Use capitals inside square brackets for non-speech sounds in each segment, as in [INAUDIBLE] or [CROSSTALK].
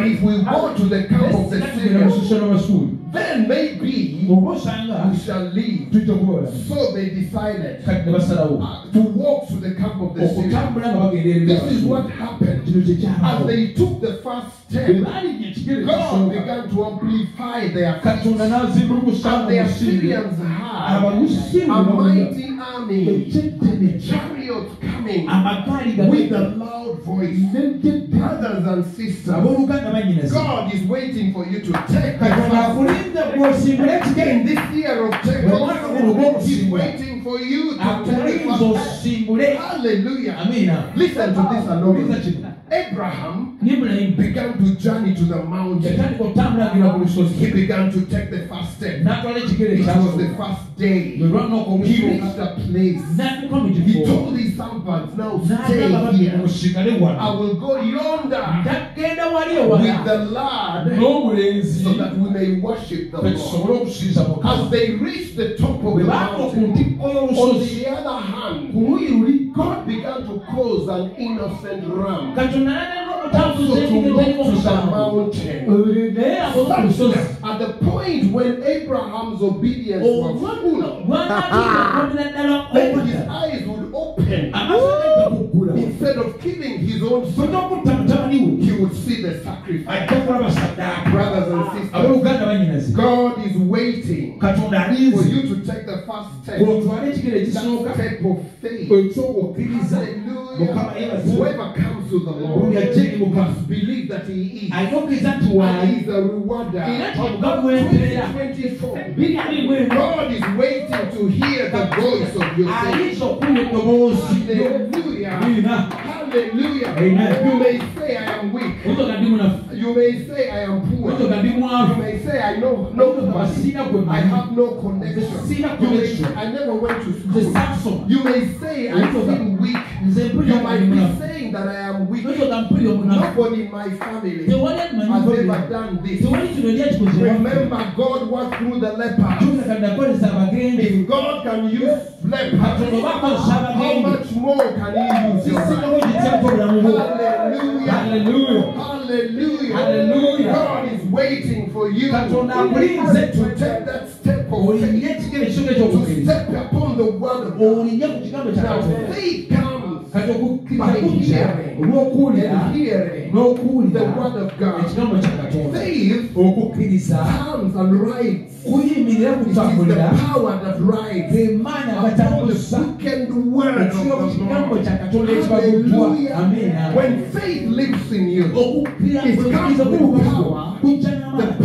But if we go to the camp of the Syrians, then maybe we shall leave. tujja kuba balamu So they decided kati ne basalawo to walk to the camp of the Syrians. okutambula nga bagenda eri This is what happened. As they took the first step, God began to amplify their faith. And the Assyrians had a mighty army, chariots coming with a loud voice. Brothers and sisters, God is waiting for you to take the first akulinze gwosimbula In this year of Bw'omwaka guno takeoff, He's gw'okusimbula waiting for you to take akulinze the first step. osimbule Hallelujah. amiina Listen to this kino Abraham began to journey to the mountain. yatandika okutambulagira ku lusozi He began to take the first step. It was the first day. He reached a place. He told his servants, now stay here. I will go yonder with the lad so that we may worship the Lord. As they reached the top of the mountain, on the other ku luuyi God began to cause an innocent ram katonda n'agenda also okutambuza to ebigere to the mountain. naye abo ku Such lusozi that At the point when Abraham's obedience was full, lwanatiika kwamira ddala then his eyes would open. amaaso gajja kuggula Instead of killing his own son, totokutta mutabani we he would see the sacrifice. ajja kulaba saddaaka Brothers and sisters, God is waiting for you to take the first step. bw'otwala ekigere ekisooka That step of faith. Hallelujah. Whoever comes to the Lord buli ajja eri mukama must believe that He is. okkiriza nti And waali He is the rewarder of kyamugamu w'empeera 2024. biri abiri mu God is waiting to hear the voice of your faith. ayinza okuwulira eddoboozi Hallelujah. Hallelujah. Amen. You may say I am weak. otoga ndi munafu You may say I am poor. You may say I know. Basiina I have no connection. You may. I never went to school. You may say I feel weak. You might be saying that I am weak. otoga mpulira omunafu Nobody in my family has ever done this. tewali kino eri ekikoze Remember, God worked through the lepers. kyuka kati nakolesa abagende If God can use lepers, how much more can He use your life? Kisingawo kityako obulamu bwo Hallelujah. Hallelujah. Hallelujah. Hallelujah. God is waiting for you to take that step of faith, to step upon the word of God. olinye ku kigambo kya Now, faith comes kati okukkiriza by kujja hearing olw'okuwulira n'okuwulira the word of God. ekigambo kya katonda Faith okukkiriza kuyimirira It is kutambulira the power that rides the agatambuza quickened word of the kigambo Lord. kya katonda ekibaguddwa amiina When faith lives in you, okukkiriza It comes kwekiriza with kujja n'amaanyi power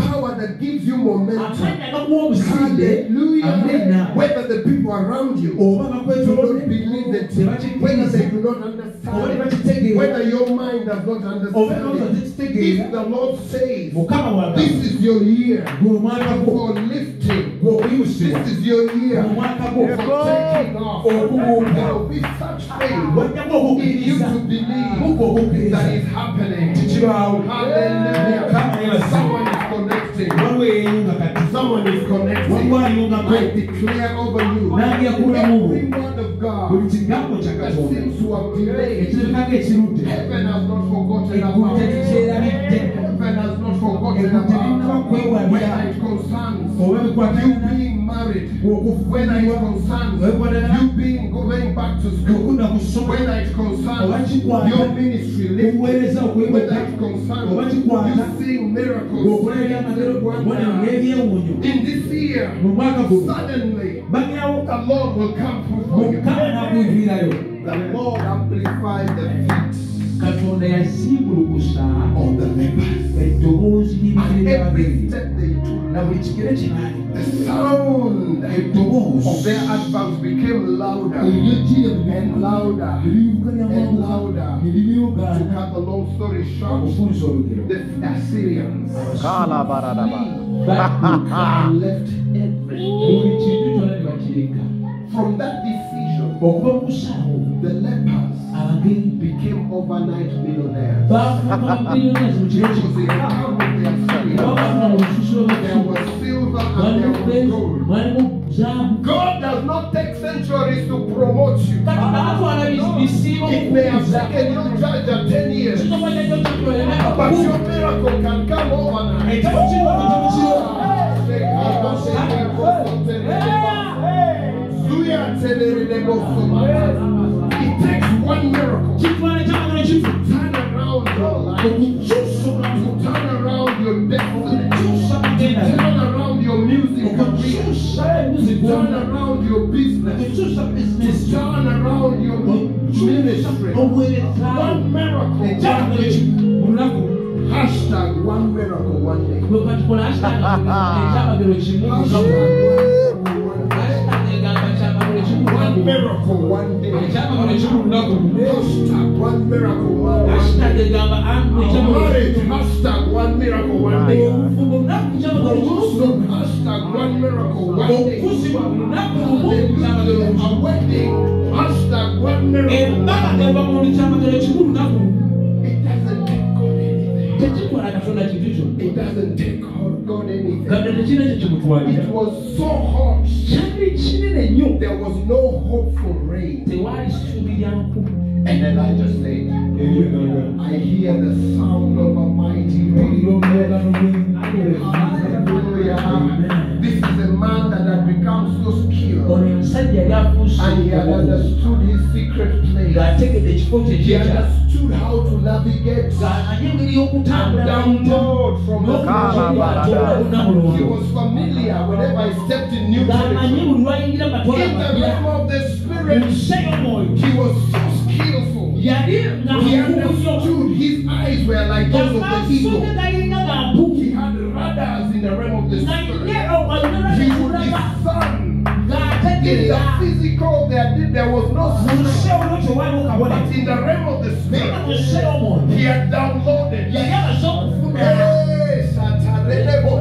that gives you momentum. amaanyi agakuwa obusiide Hallelujah. amiina Whether the people around you do not believe it, tebakikkiriza whether they do not understand, whether your mind does not oba understand it. If the Lord says, This is your year gwe omwaka gwo for lifting, gw'okuyusibwa this is your year omwaka gwo for taking off, okubuuka there will be such faith wajjamu in you to believe that is happening. Hallelujah. Mukama yebazibwe. Someone is connecting. waliwo eyeyunga kati Someone is connecting. I declare over you every word of God that seems to have delayed. Heaven has not forgotten about it. Heaven has not forgotten about terinaba it. kwewabira Whether it concerns you being married, whether it concerns your ministry lifting, okuweereza whether okwebuka it concerns oba kikwata you seeing miracles, ng'okola ebyamagero kubonero n'ebyewuunyo in this year, mu mwaka guno suddenly the Lord will come through for you. The Lord amplified the feet of the lepers. They took, na buli kigere kinaali the sound of their advance became louder. And louder. and louder. To libyogaana cut the long story short, the Assyrians. Kalabaradaba. badduka [LAUGHS] and left everything. buli kintu kyonna ne bakireka From that decision, okuva mu kusaawo the lepers abagenyi became overnight millionaires. baafuna miliyonezi mu kiro It was in the kimu camp of the Assyrians. bafuna mu lususu There was silver and there was gold. God does not take sanctuaries to promote you. It may have taken you judge at 10 years, kino kwajja kyo kyatwala emyaka but your miracle can come overnight. ekyo It takes one miracle. To kitwala ekyamagalo kifu turn around your life, turn around your destiny, okukyusa to turn around your music career, okukyusa to turn around your business, turn around your ministry. One miracle, one day. Hashtag one miracle one day. hashtag ekyamagalo [LAUGHS] kimu Hashtag hashtag egamba one olunaku miracle one day. ekyamagalo kimu olunaku Hashtag one miracle one day. hashtag egamba ekyamagalo Marriage, hashtag one miracle one day. obufumbo olunaku kyamagalo kimu Promotion, hashtag one miracle one day. okuzibwa olunaku lumu kyamagalo Hallelujah. kimu A wedding, hashtag one miracle embaga one day. eva mu kyamagalo kimu lunaku It doesn't take God anything. tekikola katonda kintu kyonna It doesn't take God God anything. kadde tekina It was so hot. kyali kinene nnyo There was no hope for rain. tewaali ssuubi lya nkuba And Elijah said, I hear the sound of a mighty rain. Hallelujah. This is a man that had become so skilled ono omusajja yali afuuse and he had understood his secret place. ng'ategedde ekifo kye He kyekya understood how to navigate ng'amanye engeri and y'okutambula download from the n'okunamulondo He was familiar whenever he stepped in new ng'amanye territory. buli lwayingira matola In the mapya realm of the spirit, he was so skillful. yali nga He mukubu nnyo understood. His eyes were like those of the eagle. Physical, there, did, there was no spirit. museyo olwo tewaliwo kabone But in the realm of the spirit, mu museyo omwoyo he had downloaded. yali amaze Hey, Satarelebo.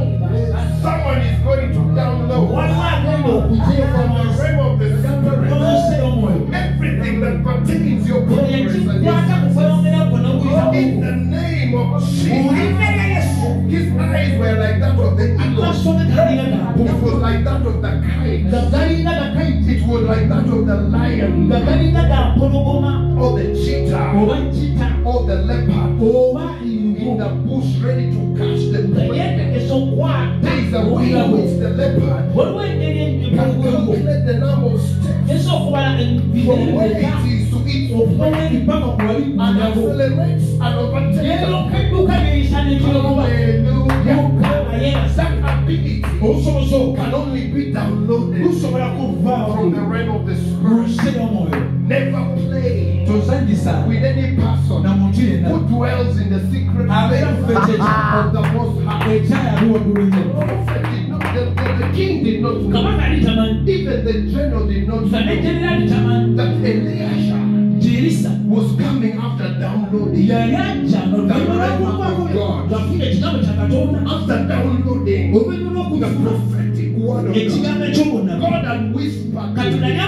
Someone is going to download waliwo agenda okuteeka from the realm of the spirit everything that pertains your progress and ekikwata ku your kweyongera kwonna in the name of Jesus. His eyes were like that of the eagle. amaaso ge galinga It was like that of the kite. Nga galinga gakaiti It was like that of the lion nga galinga ga mpologoma or the cheetah or the leopard in the bush ready to catch the prey. There is a way in which the leopard. Can calculate the number of steps from where it is to its okukola ebipaka ku wali and accelerates and overtakes from the realm of the spirit. Never play with any person who dwells in the secret place of the Most High. Prophet the, the, the king did not know. Even the general did not know that Elisha was coming after downloading. ekigambo kya katonda After downloading the prophetic word of God. God had whispered.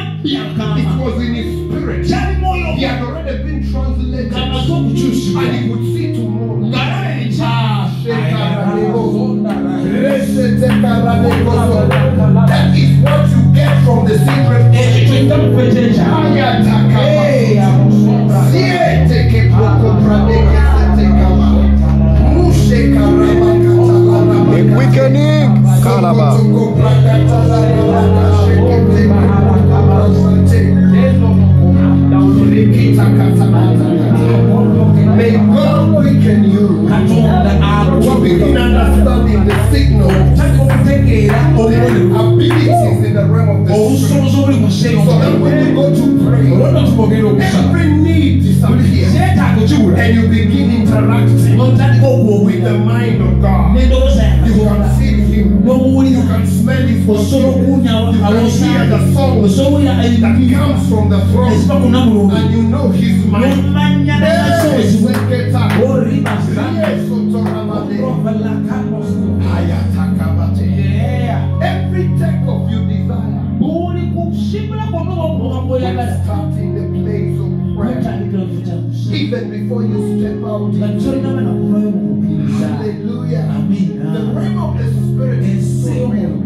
Even before you step out nga into tolinaba nakuvayo mu kubiriza Hallelujah. Amina. The realm of the spirit is so real.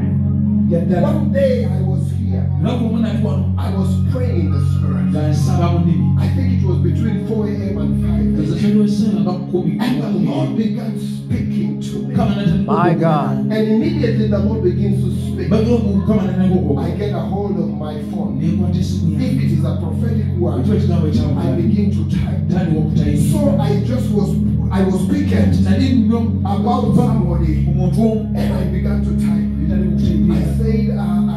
One day I was here lunaku olunaku lumu nali I was praying in the spirit. nga nsaba mu nnimi I think it was between 4 a.m. and 5 Kaza a.m. kyaliwo essaawa nga kkumi And the Lord began speaking My God. And immediately the Lord begins to speak. bagera omu mukama n'atandika I okwogera get a hold of my phone. nekwata esimu If yange it is a prophetic word, I begin to type. So I just was, I was speaking nali nnyo about somebody ku muntu omu and I began to type. I said, uh,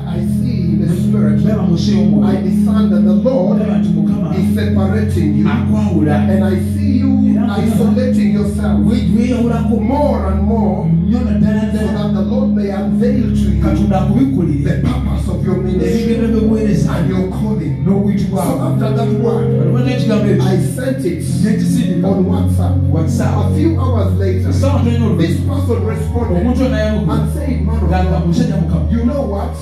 I discern that the Lord laba nti mukama is separating you. And I see you isolating yourself more and more so that the Lord may unveil to you the purpose of your ministry and your calling. So after that word, olwana ekigambo ekyo I sent it. On WhatsApp. whatsapp. A few hours later, this person responded and said, Man God, you know what?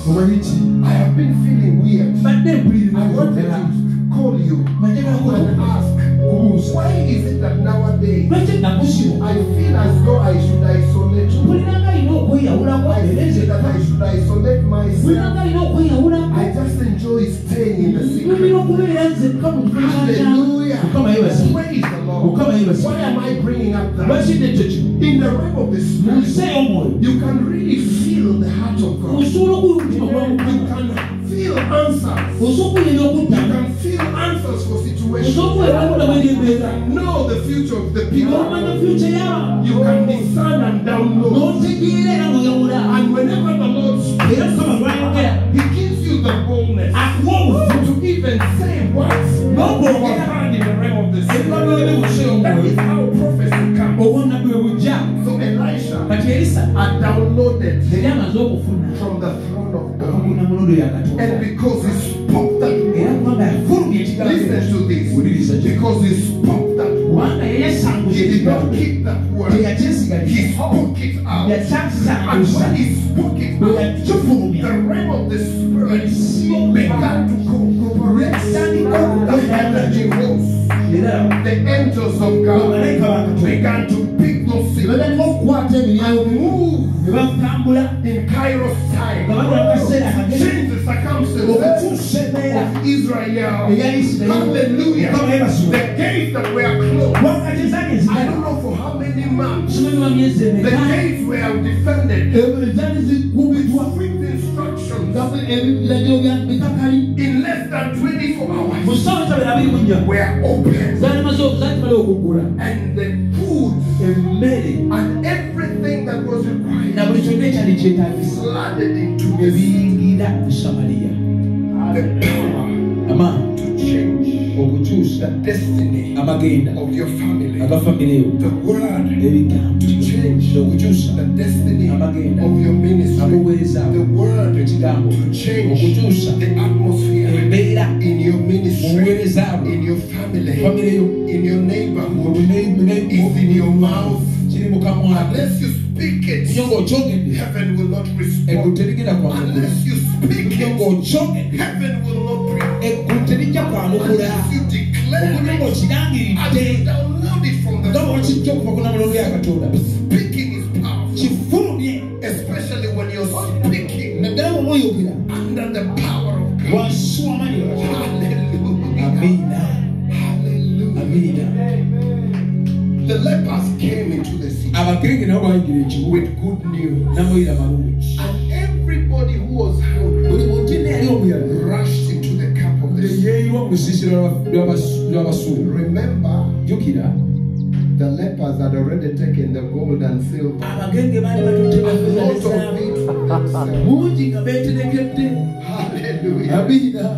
I have been feeling weird. I wanted to call you. And kukubuuza ask, why is it that nowadays I feel as though I should isolate you? I feel that I should isolate myself. mpuliranga alina okweyawulako I just enjoy staying in the secret. okubeera nzekka mu kifo kyakyange Hallelujah. Praise the Lord. Why am I bringing up that? lwakidde ekyo kimu In the realm of the spirit, you can really feel the heart of God. osobola okuyumutima gwa You can feel answers. You can feel answers for situations. osobola okuweramu namwe n'embeera Know the future of the people. omanya fyuca y'abantu You can discern and download. n'otegeera era n'oyawula And whenever the Lord speaks, He gives you the boldness to even say what you heard in the realm of the spirit. ebi mu nsi That is how prophecy comes. obwonna bwe bujja So Elisha had downloaded yali amaze okufuna from the throne of God. okuguna mulondo ya katonda And because And when he spoke it the realm of the spirit began to cooperate the hosts. era The angels of God began to pick those ne signals batandika okukwata ebinyawo and move in Kairos nga time. bakola mu kaseera kagere Change the circumstances of Israel. In less than 24 hours. Ssaawa zabiri abiri mu nnya were open. zaali maze zaali zimala okuggula And the food and everything that was required buli kyonna ekyali flooded into the power to change. The destiny of your family. The word to change the destiny of your ministry. abuweereza The word ekigambo to change okukyusa the atmosphere embeera in your ministry, in your family, in your neighborhood, is in your mouth. kiri mu kamwa Unless you speak it, heaven will not eggulu respond. terigenda kwanukula Unless you speak it, heaven will not bring. eggulu terijja kwanukula Unless you declare okunya it and ng'okirangiridde you download it from the nga bwekijja okuva ku namulondo ya katonda Speaking is powerful, kifulumye especially when you're speaking naddala bwe mwoyogera under the power of God. wansi. Hallelujah. amiina amiina The lepers came into the city abakerenge nabo bayingira ekibuga with good news. namuyira malungi Remember, jjukira the lepers had already taken the gold and silver. abagenge baali batutte A bafeeza lot of nezaabu it for themselves. [LAUGHS] mungi nga beeterekedde Hallelujah.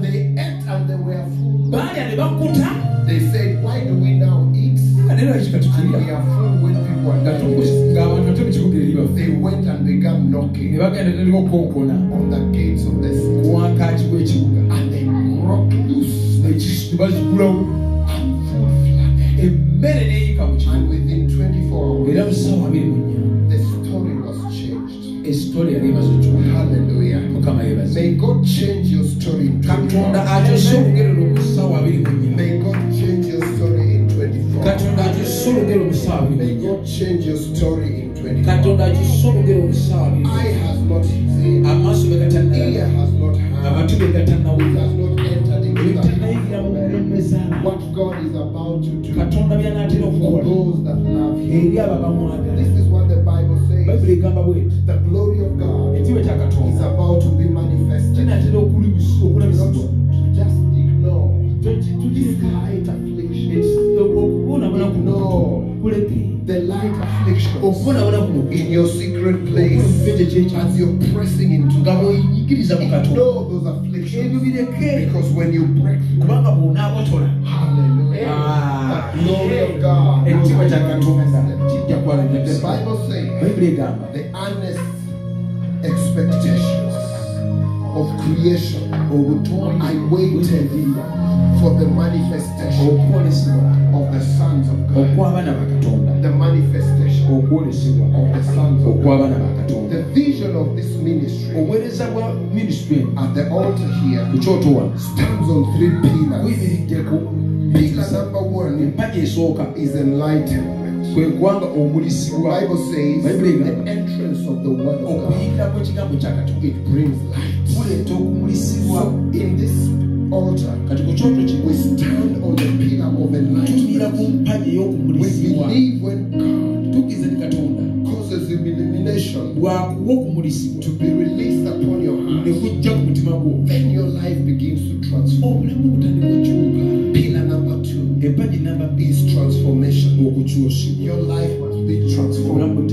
They ate and they were full. baalya ne bakkuta They said, Why do we now eat? nga And we are full when people are nga dying. tukusi- ng'abantu bate mu kibuga eri bafe They went and began knocking bagenda tandika okukonkona on the gates of the city. And food flooded. emmere n'eyika mu And kibuga within 24 hours, mu ssaawa abiri mu nnya the story was changed. esitole yali emaze okyuka Hallelujah. May God change your story in 24 hours. akyusa olugerero mu ssaawa abiri mu nnya May God change your story in 24 hours. katonda akyusa olugero mu ssaawa abiri mu May God change your story in 24 anymore. katonda akisologera okusaawa Eye not This is what the Bible says. bayibuli egamba bweti The glory of God is about to be manifested. Not just ignore. This light affliction. Ignore the light okubonaabona in your secret place as you're pressing into God. The Bible says the honest expectations of creation I waited for the manifestation of the sons of God. okw'abaana ba katonda The manifestation of the sons of God. okw'abaana ba katonda The vision of this ministry obuweereza bwa minisitule at the altar here ku kyoto wano stands on three pillars. Pillar number one is enlightenment. Kwe The Bible says the entrance of the word of God kw'ekigambo kya katonda it brings light. okumulisibwa So in this altar kati ku kyoto kino we stand on the pillar of ku enlightenment. We believe when God tukkiriza ni katonda causes illumination to be released upon your heart, kujja ku mutima gwo then your life begins to transform. Oh, okyuka Pillar number two empagi namba bbiri is Your life must be transformed.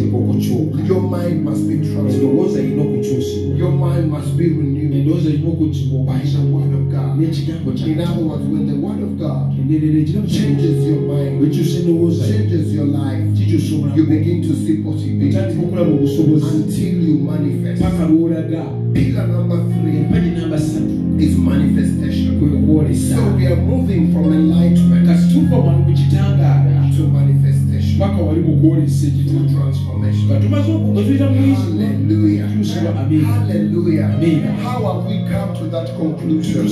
Your mind must be transformed. Your mind must be renewed by the word of God. In other words, when the word of God changes your mind, changes your life, you begin to see possibility until you manifest. Pillar number three is manifestation. So we are moving from enlightenment kati tuva wano mu kitangaala to manifestation, paka wali mu kwolesa to ekitangaala nga transformation. tumaze okugazulira mu iyisibwa Hallelujah. Hallelujah. Amen. How have we come to that conclusion?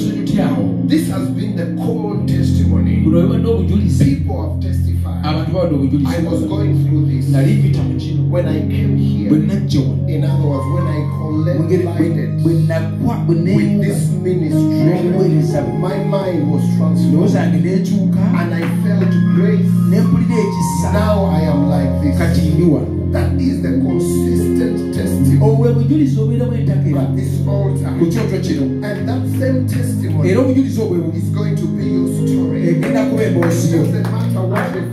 This has been the common testimony. buno webadde obujulizi People have testified. Abantu babadde I was going through this nali mpita mu kino when I came bwe here. najja wano In other words, when I collided bwe nagwa bwe with this ministry, my mind was ndowooza transformed yange n'ekyuka and I felt grace. ne mpulira ekisa Now I am like kati this. ndi wano That is the consistent testimony. Obwo obujulizi obeeramu entakera at this ku altar. kyoto kino And that same testimony era obujulizi obwo bwe is going to be your story. It kuba emboosi doesn't matter what you're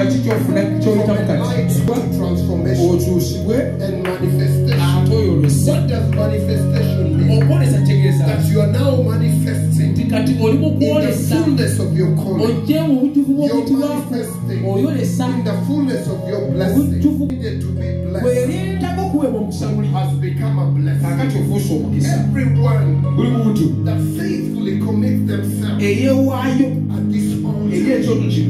going through. si nsonga ki kyofuna From kyoyitamu kati light to transformation okyusibwe and manifestation. What does manifestation mean? okwolesa kitegeeza That you are now manifesting nti kati oli mu in the kwolesa fullness of your calling, ojje mu bujjuvu manifesting oyolesa in the fullness of your blessing. Obujjuvu to be blessed. Bweyeetako omukisa guli has become a blessing. kakati ofuusa omukisa Everyone buli muntu that faithfully commits themselves eyeewaayo at this eri altar, ekyoto kino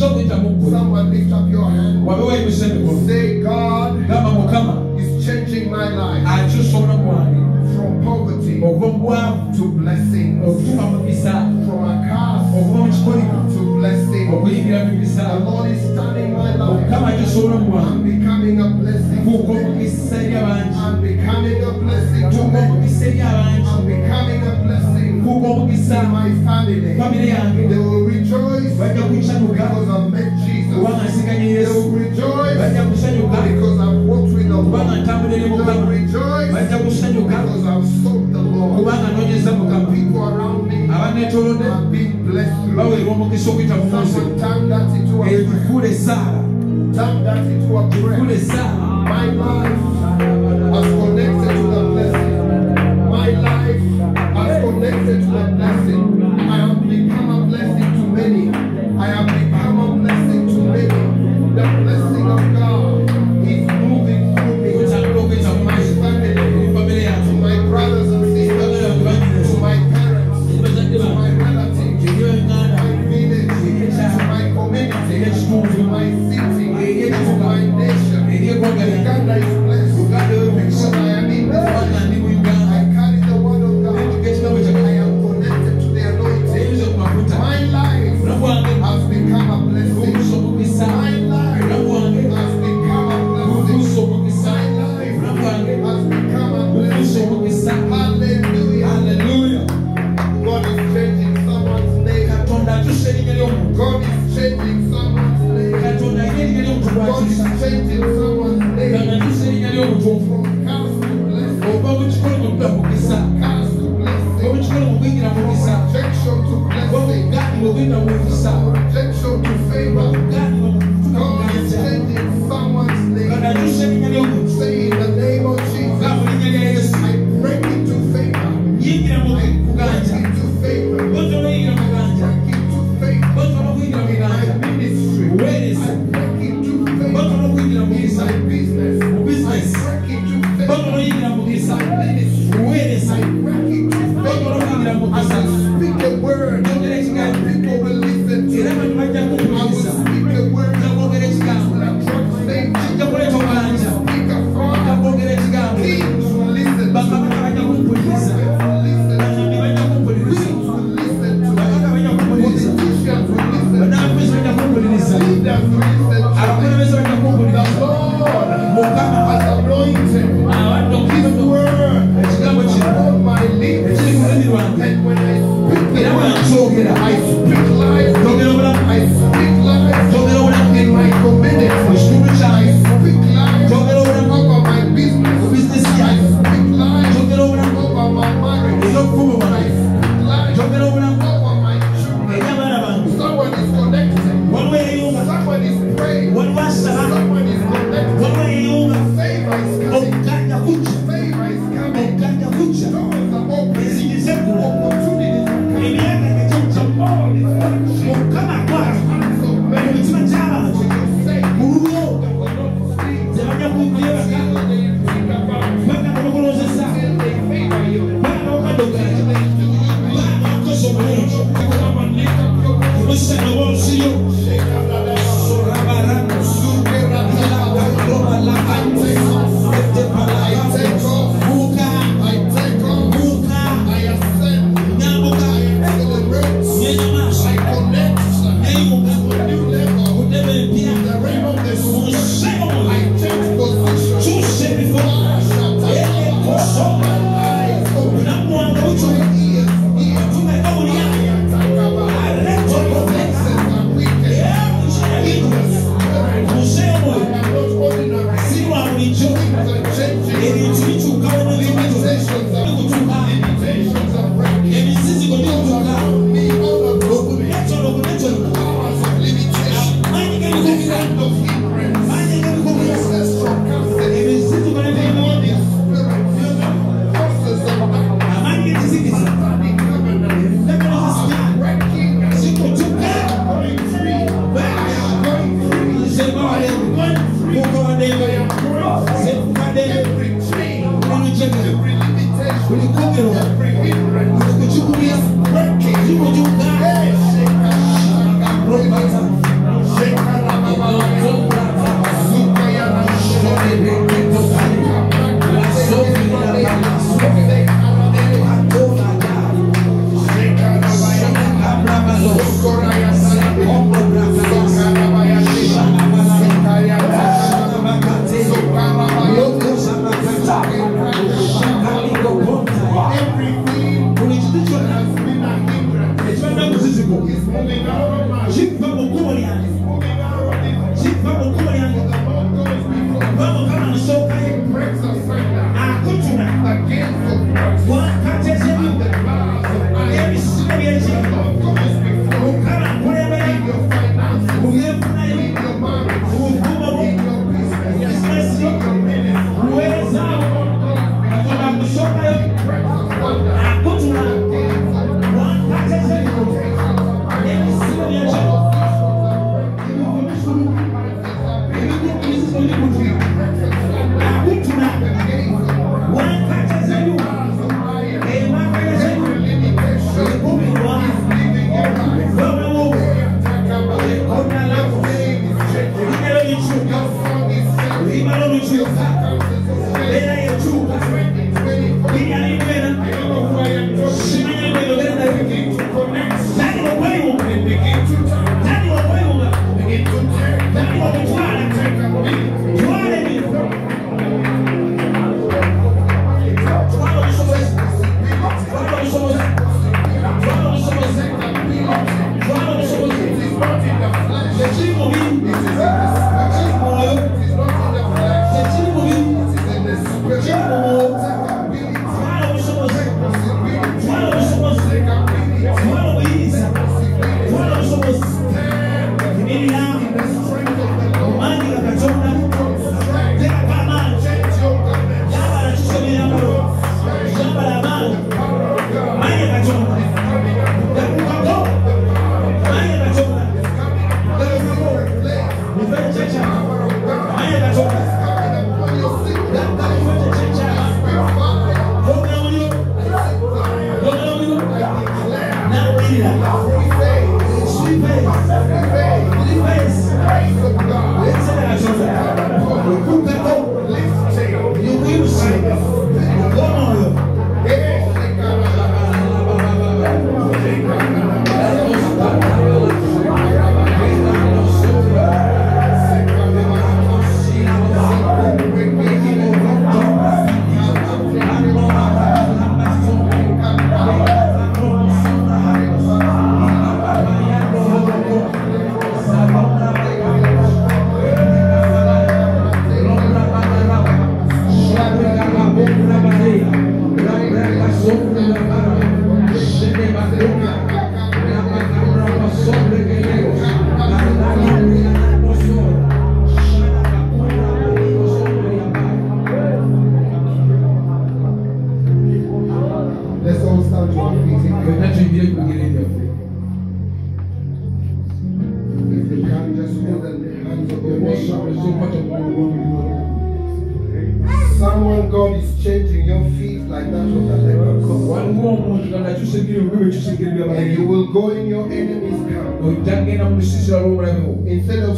Someone lift up your hand. wabe wayimisa emikono Say, God is changing my life akyusa obulamu bwange from poverty okuva mu bwavu to blessing, from a curse okuva mu kikolimo to blessing. The Lord is turning my life. I'm becoming a blessing. to fuuka many. omukisa eri I'm becoming a blessing to fuuka many. omukisa eri I'm becoming a blessing to my family. Because I've met Jesus. They will rejoice because I've walked with the Lord. They will rejoice because I've sought the Lord. People around me are being blessed through. baweerwa omukisa okuyita mu Someone turn that into a prayer. Turn that into a prayer.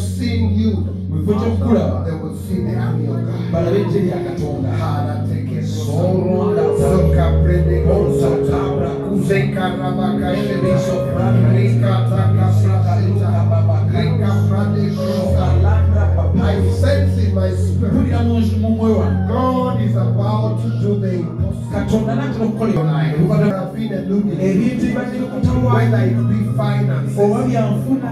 Instead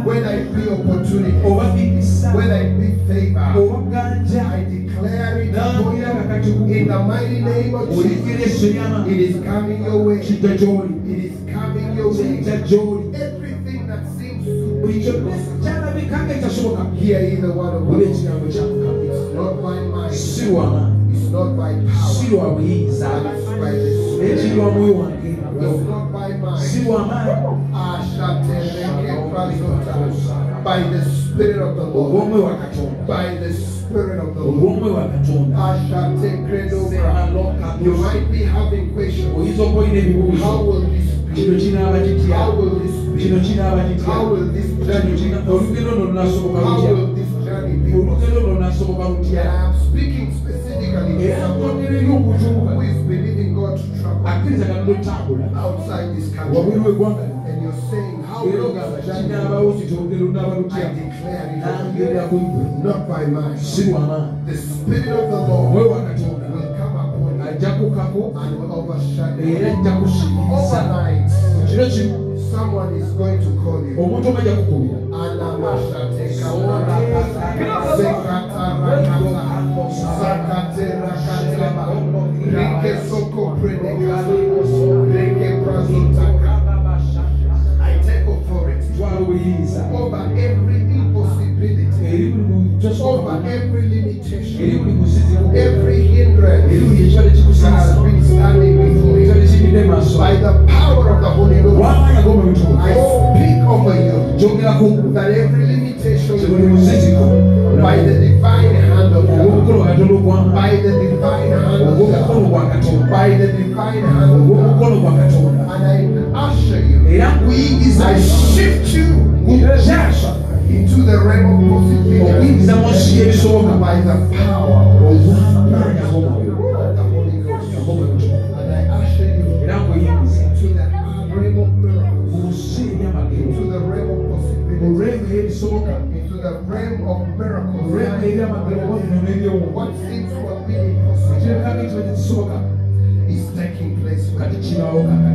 whether it be opportunity, whether it be favor, I declare it nangira in the mighty name of Jesus. It is coming your way. It is coming your way. Everything that seems to be impossible. kyalabika nga ekitasoboka Hear ye the word of God. ekigambo kya mukama It's not by might, it's not by power, but it's by the Spirit. lwa mwoyo wange It's not by si might. lwa maanyi Ashateleke prasota. By the Spirit of the Lord. obw'omwoyo wa katonda By the Spirit of the Lord. obw'omwoyo wa katonda Ashatekredobra. You might be having questions. oyinza okuba olina ebibuuzo How will this kino be? kinaaba kitya How will this kino be? kinaaba kitya How will this journey be? olugendo lwo lunaasoboka How lutya will this journey be? olugendo lwo lunaasoboka And lutya I am speaking specifically to era someone ntogera eri omuntu who is believing God to travel akkiriza katonda otambula outside this country. wabweru w'eggwanga lino And you're saying, How era will ogamba this? journey kinaabawo be? kiti olugendo lunaaba I declare it. Not by might. The Spirit of the Lord omwoyo wa katonda will come upon you and will overshadow you. Overnight, someone is going to call you. omuntu omu ajja kukubira every limitation, every hindrance that has been standing before you. ekibadde kiridde maaso By the power of the Holy Ghost, I speak over you that every limitation kye will buli be removed muziziko by the divine hand of God. obw'omukono bwa katonda ogwama by the divine hand of God, by the divine hand of God. obw'omukono gwa katonda And I usher you, I shift you. Kukyasa into the realm of possibility okuyingiza mu nsi y'ebisoboka by the power of the Holy Ghost. And I usher you into the realm of miracles, into the realm of possibility, into the realm of miracles. ebyamagero oba bino What seems to have been impossible kirabikanga ekibadde kisoboka is taking place. kati kibaawo kakati